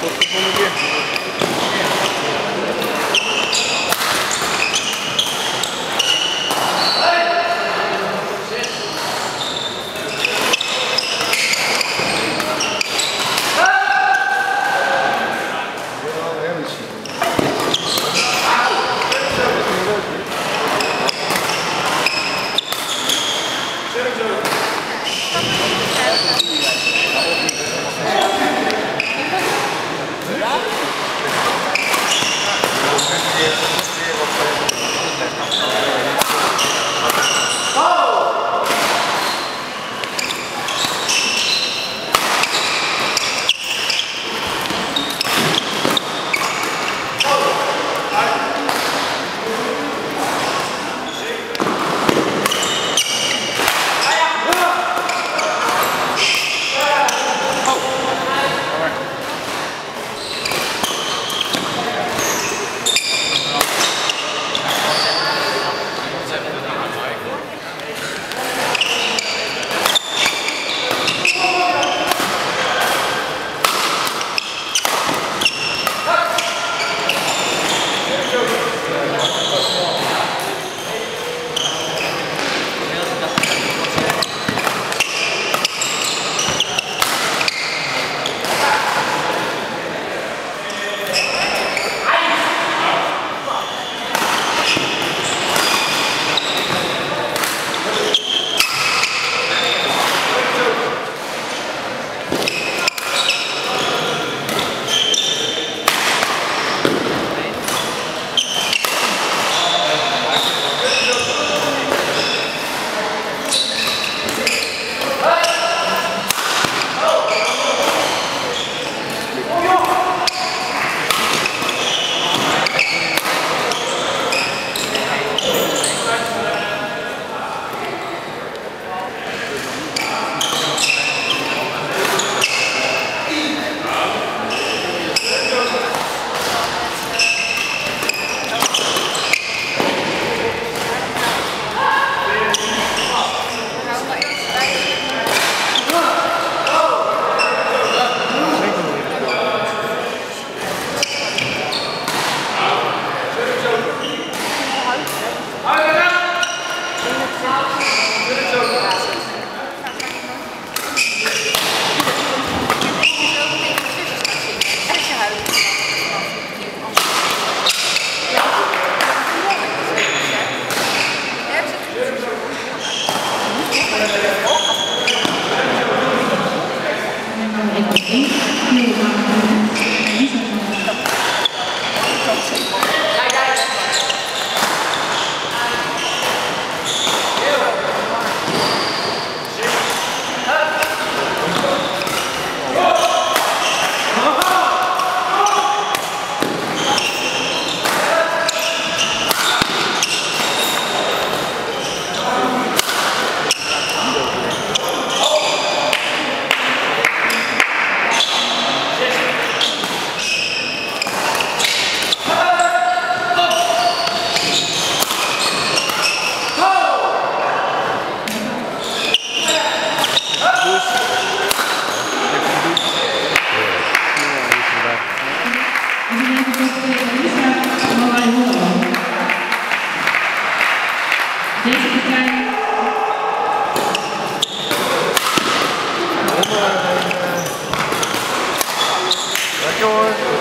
とっても Deze partij. Lekker.